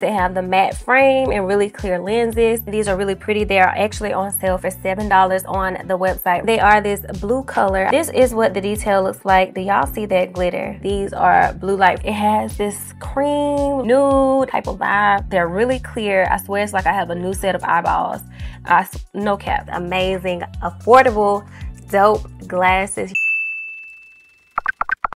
They have the matte frame and really clear lenses. These are really pretty. They are actually on sale for $7 on the website. They are this blue color. This is what the detail looks like. Do y'all see that glitter? These are blue light. It has this cream, nude type of vibe. They're really clear. I swear it's like I have a new set of eyeballs. I, no cap. Amazing, affordable, dope glasses.